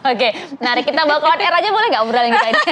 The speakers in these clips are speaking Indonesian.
Oke, nah kita bawa on air aja boleh nggak obrolan kita ini?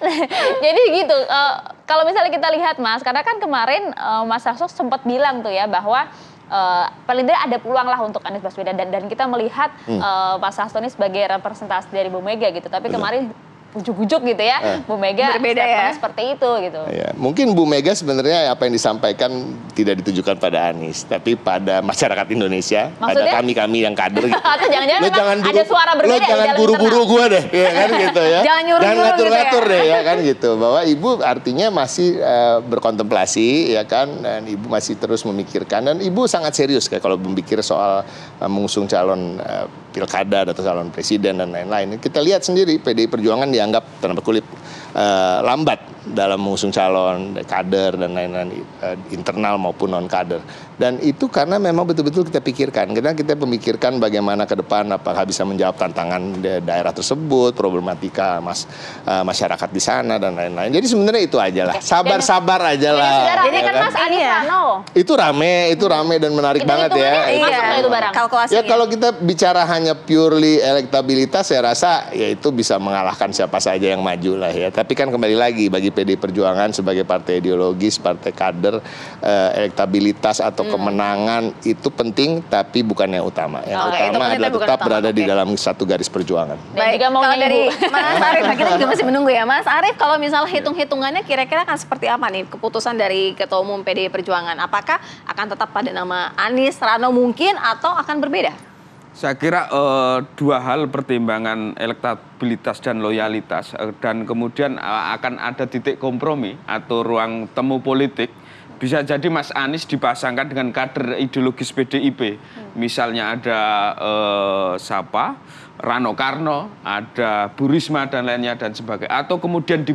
Jadi gitu, uh, kalau misalnya kita lihat Mas, karena kan kemarin uh, Mas Hasto sempat bilang tuh ya bahwa uh, paling tidak ada peluang lah untuk Anies Baswedan dan dan kita melihat hmm. uh, Mas Hasto ini sebagai representasi dari Bu Mega gitu. Tapi Betul. kemarin ujuk-ujuk gitu ya, eh. Bu Mega berbeda ya seperti itu gitu. Ya, mungkin Bu Mega sebenarnya apa yang disampaikan tidak ditujukan pada Anies, tapi pada masyarakat Indonesia, Maksudnya? pada kami-kami yang kader gitu. Atau jangan-jangan jangan ada suara berbeda lo jangan buru-buru gue deh, ya kan gitu ya. jangan nyuruh jangan ngatur-ngatur gitu ya. deh ya kan gitu. Bahwa Ibu artinya masih uh, berkontemplasi ya kan, dan Ibu masih terus memikirkan dan Ibu sangat serius kayak kalau memikir soal uh, mengusung calon uh, pilkada atau calon presiden dan lain-lain. Kita lihat sendiri PDI Perjuangan dianggap tanpa kulit uh, lambat dalam mengusung calon kader dan lain-lain uh, internal maupun non kader dan itu karena memang betul-betul kita pikirkan. Karena kita memikirkan bagaimana ke depan apakah bisa menjawab tantangan daerah tersebut problematika mas uh, masyarakat di sana dan lain-lain. Jadi sebenarnya itu aja lah. Sabar-sabar aja lah. jadi kan, kan? Mas Anies ya. itu rame itu rame dan menarik itu banget ya. iya. itu barang. Ya. kalau kita bicara hanya purely elektabilitas saya rasa ya itu bisa mengalahkan siapa saja yang maju lah ya. Tapi kan kembali lagi bagi PD Perjuangan sebagai partai ideologis, partai kader, uh, elektabilitas atau hmm. kemenangan itu penting, tapi bukan yang utama. Yang oh, utama adalah tetap utama. berada okay. di dalam satu garis perjuangan. Baik, juga mau kalau dari Mas Arief, kita juga masih menunggu ya, Mas Arief. Kalau misal hitung-hitungannya, kira-kira akan seperti apa nih keputusan dari Ketua Umum PDI Perjuangan? Apakah akan tetap pada nama Anies Rano mungkin atau akan berbeda? Saya kira uh, dua hal pertimbangan elektabilitas dan loyalitas uh, dan kemudian uh, akan ada titik kompromi atau ruang temu politik. Bisa jadi Mas Anies dipasangkan dengan kader ideologis PDIP. Misalnya ada uh, siapa? Rano Karno, ada Bu Risma dan lainnya dan sebagainya. Atau kemudian di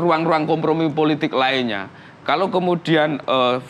ruang-ruang uh, kompromi politik lainnya. Kalau kemudian uh,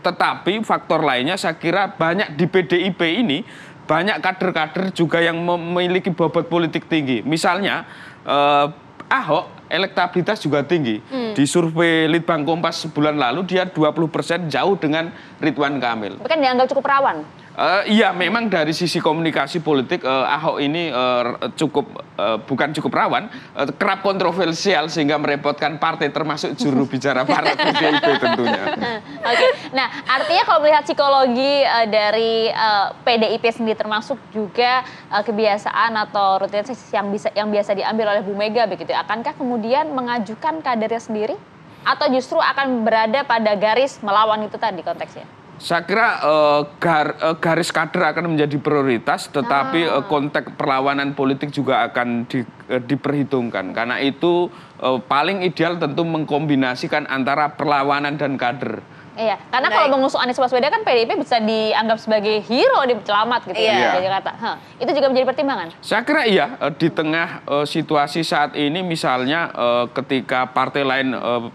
tetapi faktor lainnya saya kira banyak di PDIP ini banyak kader-kader juga yang memiliki bobot politik tinggi. Misalnya eh, Ahok elektabilitas juga tinggi. Hmm. Di survei Litbang Kompas sebulan lalu dia 20% jauh dengan Ridwan Kamil. Bukan dianggap cukup rawan. Uh, iya, memang dari sisi komunikasi politik uh, Ahok ini uh, cukup uh, bukan cukup rawan, uh, kerap kontroversial sehingga merepotkan partai termasuk juru bicara partai PDIP tentunya. Oke, okay. nah artinya kalau melihat psikologi uh, dari uh, PDIP sendiri termasuk juga uh, kebiasaan atau rutinitas yang bisa yang biasa diambil oleh Bu Mega begitu, ya, akankah kemudian mengajukan kadernya sendiri atau justru akan berada pada garis melawan itu tadi konteksnya? Saya kira uh, gar, uh, garis kader akan menjadi prioritas, tetapi ah. uh, konteks perlawanan politik juga akan di, uh, diperhitungkan. Karena itu uh, paling ideal tentu mengkombinasikan antara perlawanan dan kader. Iya, karena Baik. kalau mengusung Anies Baswedan kan PDIP bisa dianggap sebagai hero di selamat gitu ya, iya. ya kata. Huh. Itu juga menjadi pertimbangan. Saya kira iya di tengah uh, situasi saat ini misalnya uh, ketika partai lain uh,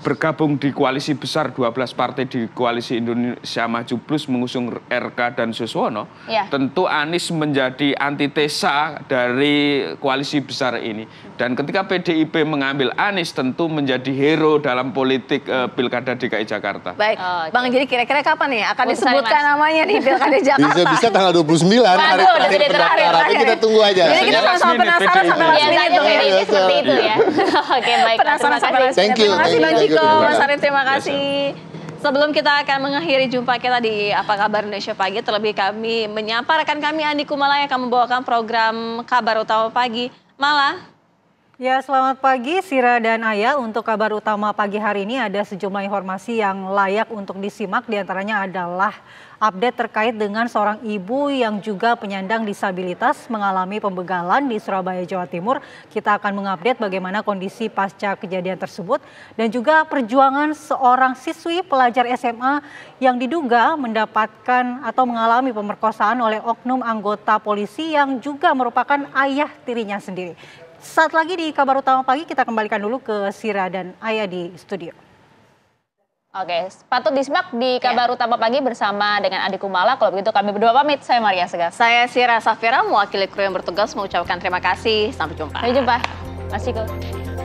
bergabung di koalisi besar 12 partai di koalisi Indonesia Maju Plus mengusung RK dan Suswono, ya. tentu Anies menjadi antitesa dari koalisi besar ini. Dan ketika PDIP mengambil Anies tentu menjadi hero dalam politik uh, Pilkada DKI Jakarta. Baik, oh, okay. Bang jadi kira-kira kapan nih akan Bung disebutkan namanya di Pilkada Jakarta? Bisa-bisa tanggal 29 Waduh, hari terakhir pendaftaran. Kita tunggu aja. Jadi kita sama-sama penasaran sampai last minute dong ya. Seperti itu ya. Oke, baik. Penasaran sampai last minute. Terima kasih Bang Ciko, Mas Arif, terima kasih. Sebelum kita akan mengakhiri jumpa kita di Apa Kabar Indonesia Pagi, terlebih kami menyapa rekan kami Andi Kumala yang akan membawakan program Kabar Utama Pagi. Mala, Ya, selamat pagi Sira dan Ayah. Untuk kabar utama pagi hari ini ada sejumlah informasi yang layak untuk disimak. Di antaranya adalah update terkait dengan seorang ibu yang juga penyandang disabilitas mengalami pembegalan di Surabaya, Jawa Timur. Kita akan mengupdate bagaimana kondisi pasca kejadian tersebut dan juga perjuangan seorang siswi pelajar SMA yang diduga mendapatkan atau mengalami pemerkosaan oleh oknum anggota polisi yang juga merupakan ayah tirinya sendiri. Saat lagi di kabar utama pagi kita kembalikan dulu ke Sira dan Ayah di studio. Oke, patut disimak di ya. kabar ya. utama pagi bersama dengan Adi Kumala. Kalau begitu kami berdua pamit. Saya Maria Segar. Saya Sira Safira, mewakili kru yang bertugas mengucapkan terima kasih. Sampai jumpa. Sampai jumpa. Masih